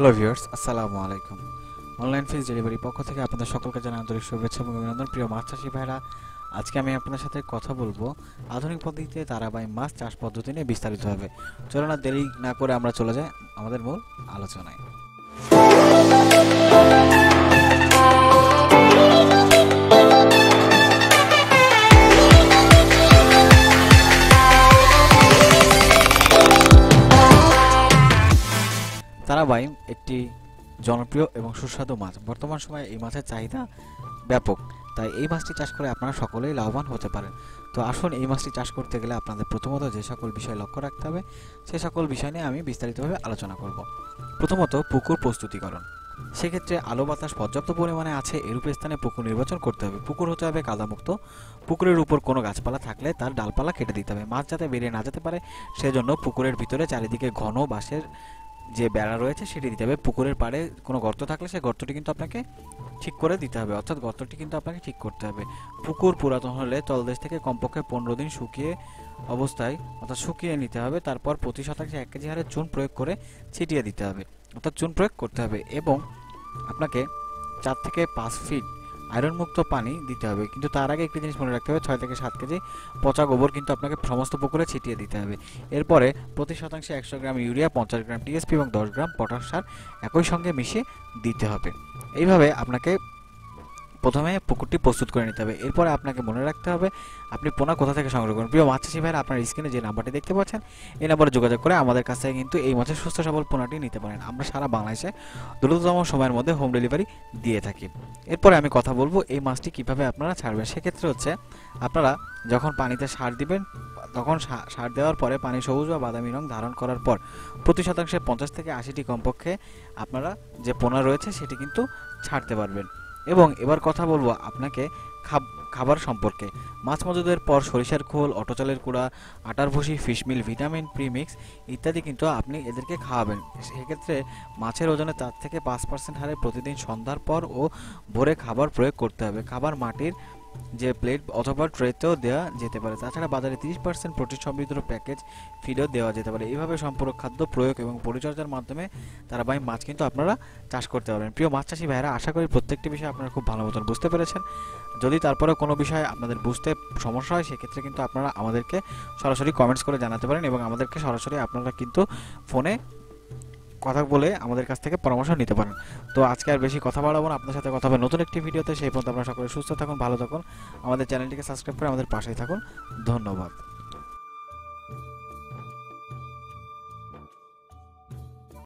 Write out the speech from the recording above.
Hello viewers আসসালামু আলাইকুম। Online ফিস delivery পক্ষ থেকে আপনাদের সকলকে জানাই আন্তরিক শুভেচ্ছা এবং অভিনন্দন। প্রিয় মাছ চাষি ভাইরা আজকে আমি আপনার সাথে কথা বলব আধুনিক পদ্ধতিতে তারাবাই মাছ চাষ পদ্ধতি নিয়ে বিস্তারিত হবে চলো না দেরি না করে আমরা চলে যাই আমাদের মূল আলোচনায়। তারাবাইম একটি জনপ্রিয় এবং সুস্বাদু মাছ। বর্তমান সময়ে এই মাছের চাহিদা ব্যাপক, তাই এই মাছটি চাষ করে আপনারা সকলেই লাভবান হতে পারেন। তো আসুন এই মাছটি চাষ করতে গেলে আপনাদের প্রথমত যে সকল বিষয় লক্ষ্য রাখতে হবে, সে সকল বিষয় নিয়ে আমি বিস্তারিতভাবে আলোচনা করব। প্রথমত পুকুর প্রস্তুতিকরণ। সেক্ষেত্রে আলো বাতাস পর্যাপ্ত পরিমাণে আছে, এরূপ স্থানে পুকুর নির্বাচন করতে হবে। পুকুর হতে হবে কাদামুক্ত। পুকুরের উপর কোনো গাছপালা থাকলে তার ডালপালা কেটে দিতে হবে। মাছ যাতে বেরিয়ে না যেতে পারে, সেজন্য পুকুরের ভিতরে চারিদিকে ঘন বাঁশের যে বেড়া রয়েছে সেটি দিতে হবে। পুকুরের পাড়ে কোনো গর্ত থাকলে সেই গর্তটি কিন্তু আপনাকে ঠিক করে দিতে হবে। অর্থাৎ গর্তটি কিন্তু আপনাকে ঠিক করতে হবে। পুকুর পুরাতন হলে তলদেশ থেকে কমপক্ষে পনেরো দিন শুকিয়ে অবস্থায় অর্থাৎ শুকিয়ে নিতে হবে। তারপর প্রতি শতাংশে এক কেজি হারে চুন প্রয়োগ করে ছিটিয়ে দিতে হবে। অর্থাৎ চুন প্রয়োগ করতে হবে এবং আপনাকে চার থেকে পাঁচ ফিট আয়রন মুক্ত পানি দিতে হবে। কিন্তু তার আগে একটি জিনিস মনে রাখতে হবে, ছয় থেকে সাত কেজি পচা গোবর কিন্তু আপনাকে সমস্ত পুকুরে ছিটিয়ে দিতে হবে। এরপরে প্রতি শতাংশে একশো গ্রাম ইউরিয়া, পঞ্চাশ গ্রাম টিএসপি এবং দশ গ্রাম পটাশ সার একই সঙ্গে মিশিয়ে দিতে হবে। এইভাবে আপনাকে প্রথমে পুকুরটি প্রস্তুত করে নিতে হবে। এরপরে আপনাকে মনে রাখতে হবে, আপনি পোনা কোথা থেকে সংগ্রহ করুন প্রিয় মাছ চাষি আপনার স্ক্রিনে যে নাম্বারটি দেখতে পাচ্ছেন, এই নাম্বারে যোগাযোগ করে আমাদের কাছ থেকে কিন্তু এই মাছের সুস্থ সবল পোনাটি নিতে পারেন। আমরা সারা বাংলাদেশে দ্রুততম সময়ের মধ্যে হোম ডেলিভারি দিয়ে থাকি। এরপরে আমি কথা বলব, এই মাছটি কীভাবে আপনারা ছাড়বেন? সেক্ষেত্রে হচ্ছে, আপনারা যখন পানিতে সার দিবেন, তখন সার দেওয়ার পরে পানি সবুজ বা বাদামি রং ধারণ করার পর প্রতি শতাংশে পঞ্চাশ থেকে আশিটি কমপক্ষে আপনারা যে পোনা রয়েছে, সেটি কিন্তু ছাড়তে পারবেন। এবং এবার কথা বলব আপনাকে খাব- খাবার সম্পর্কে। মাছ মজুদের পর সরিষার খোল অটোচালের কুড়া, আটার ভুসি ফিশমিল ভিটামিন প্রিমিক্স ইত্যাদি কিন্তু আপনি এদেরকে খাওয়াবেন। সেক্ষেত্রে মাছের ওজনে তার থেকে পাঁচ পার্সেন্ট হারে প্রতিদিন সন্ধ্যার পর ও ভোরে খাবার প্রয়োগ করতে হবে। খাবার মাটির যে প্লেট অথবা ট্রেতেও দেওয়া যেতে পারে। তাছাড়া বাজারে তিরিশ পার্সেন্ট প্রোটিন সমৃদ্ধ প্যাকেজ ফিডও দেওয়া যেতে পারে। এইভাবে সম্পূরক খাদ্য প্রয়োগ এবং পরিচর্যার মাধ্যমে তারা বাই মাছ কিন্তু আপনারা চাষ করতে পারবেন। প্রিয় মাছ চাষি ভাইরা আশা করি প্রত্যেকটি বিষয় আপনারা খুব ভালো মতন বুঝতে পেরেছেন। যদি তারপরে কোনো বিষয়ে আপনাদের বুঝতে সমস্যা হয়, সেক্ষেত্রে কিন্তু আপনারা আমাদেরকে সরাসরি কমেন্টস করে জানাতে পারেন এবং আমাদেরকে সরাসরি আপনারা কিন্তু ফোনে কথা বলে আমাদের কাছ থেকে পরামর্শ নিতে পারেন। তো আজকে আর বেশি কথা বাড়াবো না। আপনার সাথে কথা হবে নতুন একটি ভিডিওতে। সেই পর্যন্ত আপনারা সকলে সুস্থ থাকুন, ভালো থাকুন। আমাদের চ্যানেলটিকে সাবস্ক্রাইব করে আমাদের পাশেই থাকুন। ধন্যবাদ।